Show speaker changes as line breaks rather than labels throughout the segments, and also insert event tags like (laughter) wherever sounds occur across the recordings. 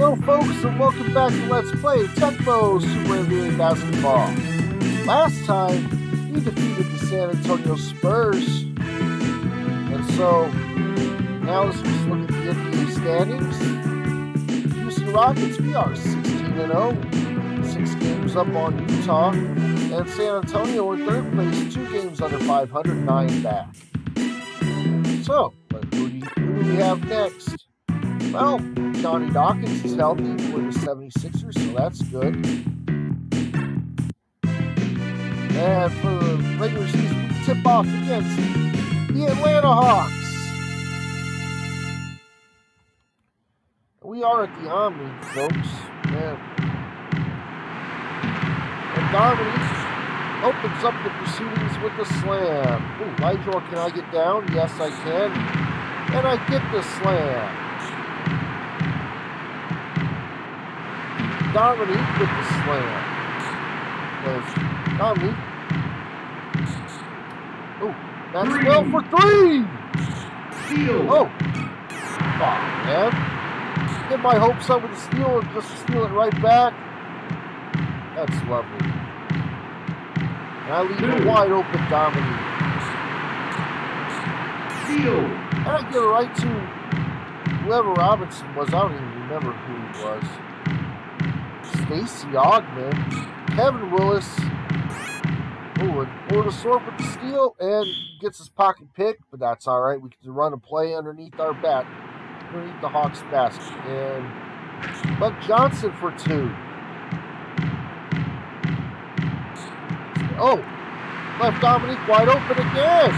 Hello, folks, and welcome back to Let's Play Tecmo Super NBA Basketball. Last time, we defeated the San Antonio Spurs. And so, now let's just look at the NBA standings. Houston Rockets, we are 16 0, six games up on Utah. And San Antonio in third place, two games under 500, nine back. So, who do we have next? Well, Johnny Dawkins is healthy for the 76ers, so that's good. And for the regular season, we tip off against the Atlanta Hawks. We are at the Omni, folks. And, Dominique opens up the proceedings with a slam. Ooh, Lightjor, can I get down? Yes, I can. And I get the slam. Dominique with the slam. Because Dominique. Oh, that's three. well for three.
Steal.
Oh. Oh, man. Get my hopes up with the steal and just steal it right back. That's lovely. And I leave Two. a wide open Dominique.
Steal.
And I get it right to whoever Robinson was. I don't even remember who he was. Stacey Augmon, Kevin Willis. Ooh, and sword with the steal and gets his pocket pick, but that's all right. We can run a play underneath our back, underneath the Hawks basket. And Buck Johnson for two. Oh, left Dominique wide open again.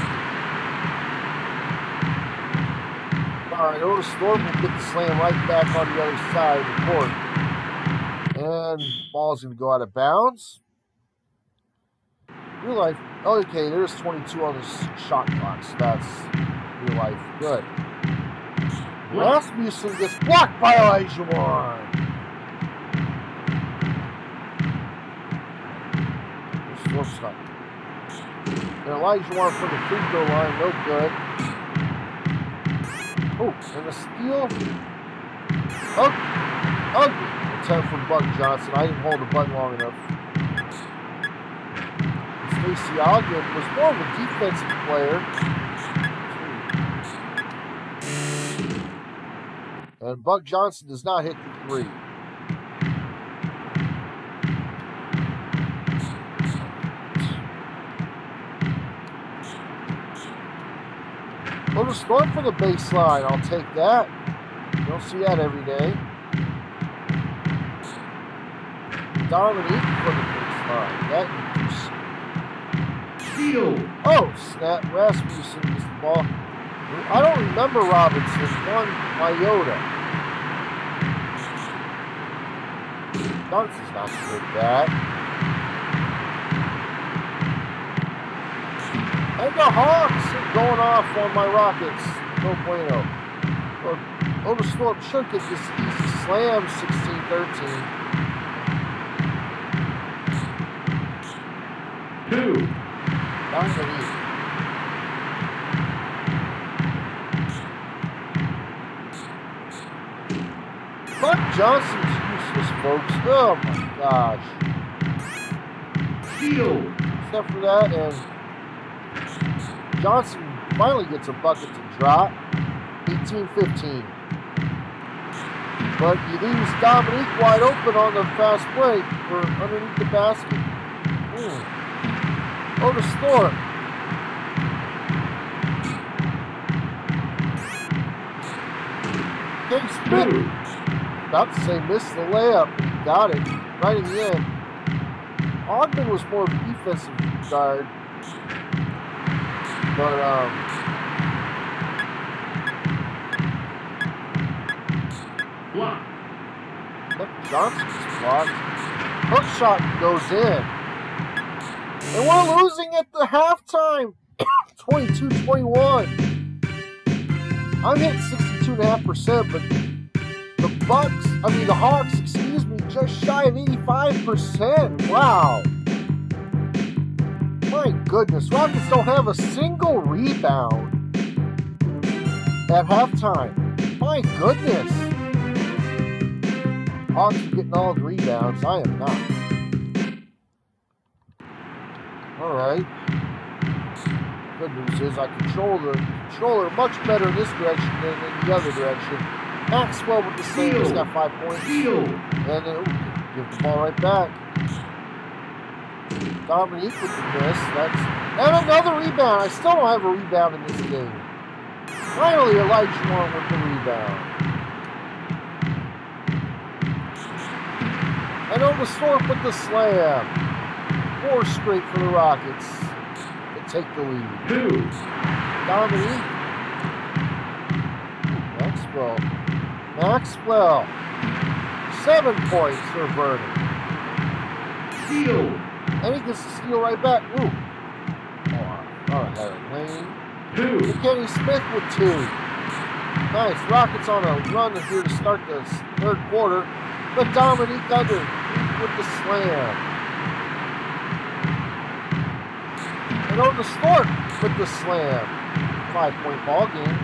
All right, Otis Thorpe will get the slam right back on the other side of the court. And ball's going to go out of bounds. Real life. Okay, there's 22 on the shot clock, so that's real life. Good. Rasmussen gets blocked by Elijah Warren. Slow stop. And Olajuwon from the free throw line, no good. Oh, and a steal. Oh, ugly attempt from Buck Johnson. I didn't hold the button long enough. Stacey Augmon was more of a defensive player. And Buck Johnson does not hit the three. Little storm for the baseline. I'll take that. Don't see that every day. Dominique for the baseline. That
Steal.
Oh, snap. Rasmussen gets the ball. I don't remember Robinson. One iota. is not good at that. And the Hawks are going off on my Rockets. No bueno. Otis Thorpe should get this easy slam 16-13.
Two.
Nice and easy. Buck Johnson's useless, folks. Oh my gosh.
Steal.
Except for that, and Johnson finally gets a bucket to drop. 18-15. But he leaves Dominique wide open on the fast break for underneath the basket. Mm. Go to store. King spin. About to say missed the layup. Got it. Right in the end. Augmon was more of a defensive guard. But, um,
Block.
Johnson's blocked. Hook shot goes in. And we're losing at the halftime (coughs) 22 21. I'm hitting 62.5%, but the Bucks, I mean, the Hawks, excuse me, just shy of 85%. Wow. My goodness, Rockets don't have a single rebound at halftime. My goodness. Hawks are getting all the rebounds. I am not. All right. Good news is I control the controller much better in this direction than in the other direction. Maxwell with the same, he's got five points.
Steal.
And then, ooh, give the ball right back. Dominique with the miss. That's and another rebound. I still don't have a rebound in this game. Finally, Olajuwon with the rebound. And over Thorpe with the slam. Four straight for the Rockets to take the lead.
Two.
Dominique. Maxwell. Maxwell. Seven points for Vernon.
Steal.
And he gets the steal right back. Ooh. Oh, oh Harry Lane.
Two.
Kenny Smith with two. Nice. Rockets on a run here to start the third quarter. But Dominique under with the slam. And over to Stork with the slam. Five point ball game.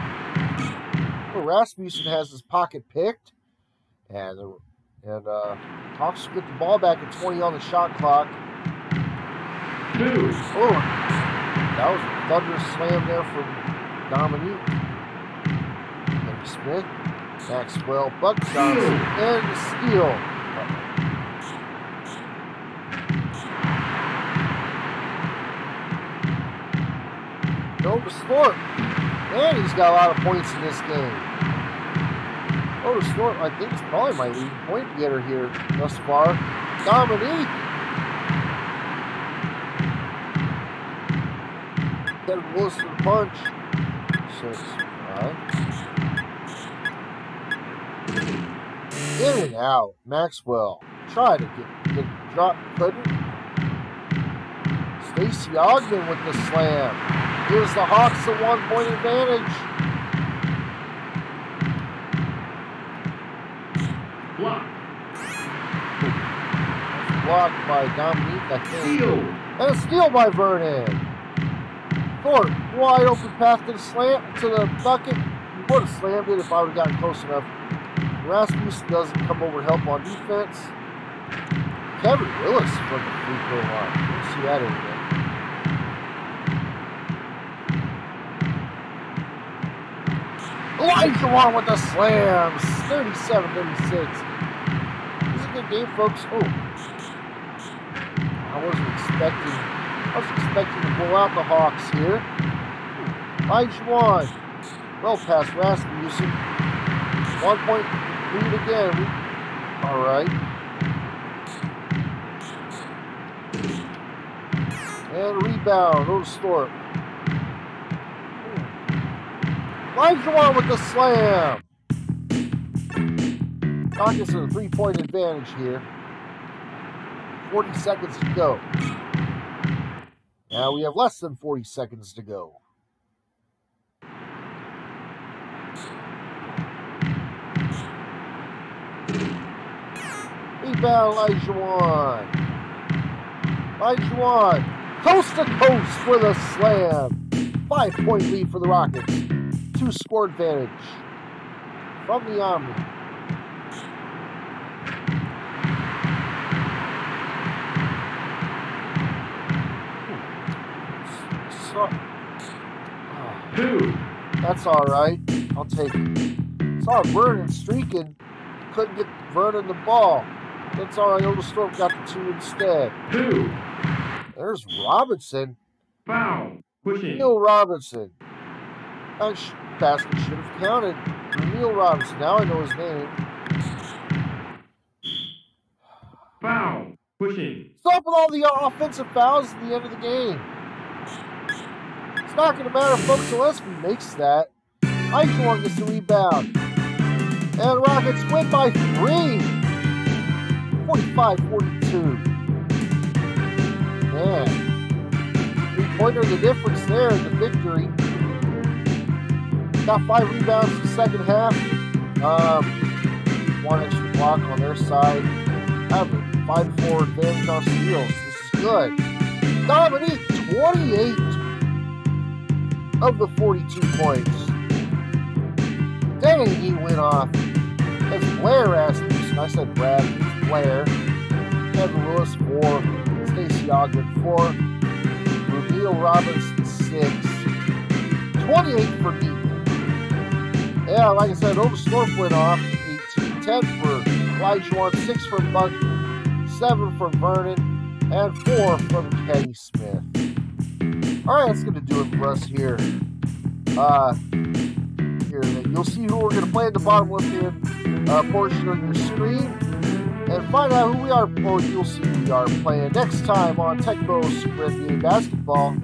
Well, Rasmussen has his pocket picked. And, the- and uh, Hawks get the ball back at 20 on the shot clock.
Two.
Oh, that was a thunderous slam there from Dominique. Henry Smith, Maxwell, Buck Johnson, and the steal. Nova Storm. Man, he's got a lot of points in this game. Nova Storm, I think, is probably my leading point getter here thus far. Dominique. Kevin the punch. Six, five. Uh, in and out. Maxwell. Try to get, get drop. Couldn't. Stacey Augmon with the slam. Gives the Hawks a one point advantage.
Block.
Blocked by Dominique, I think.
Steal.
And a steal by Vernon. Thorpe, wide open path to the slant, to the bucket. He would have slammed it if I would have gotten close enough. Rasmussen doesn't come over to help on defense. Kevin Willis from the free throw line. Didn't see that anything. Olajuwon with the slams. 37-36. This is a good game, folks. Oh, I wasn't expecting. I was expecting to blow out the Hawks here. Elijah Well past Rasmussen. One point lead again. All right. And rebound. Go to Elijah with the slam. Rockets at a three-point advantage here. 40 seconds to go. Now we have less than 40 seconds to go. Rebound. Olajuwon, coast to coast with a slam. Five point lead for the Rockets. Two score advantage from the Omni. So, Ah,
Two.
that's all right. I'll take it. Saw Vernon streaking. Couldn't get Vernon the ball. That's all right. Oglesthorpe got the two instead.
Two.
There's Robinson.
Foul. Pushing.
Neil Robinson. Basket should have counted. Neil Robinson. Now I know his name.
Foul. Pushing.
Stop with all the offensive fouls at the end of the game. It's not going to matter, folks, unless he makes that. Eichhorn gets the rebound. And Rockets win by three. 45-42. Man. Three-pointer the difference there in the victory. Got five rebounds in the second half. Um, one extra block on their side. Have a 5-4 advantage on steals. This is good. Dominique, 28 of the 42 points. Dang, he went off. That's Blair Rasmussen. I I said Brad, Blair. Kevin Willis, four. Stacey Augmon, four. Rumeal Robinson, six. 28 for Deep. Yeah, like I said, Otis Thorpe went off. 18. 10 for Elijah 6 from Buck, 7 from Vernon, and 4 from Kenny Smith. Alright, that's going to do it for us here. Uh, here, you'll see who we're going to play in the bottom left-hand uh, portion of your screen and find out who we are, or you'll see who we are playing next time on Tecmo Super NBA Basketball.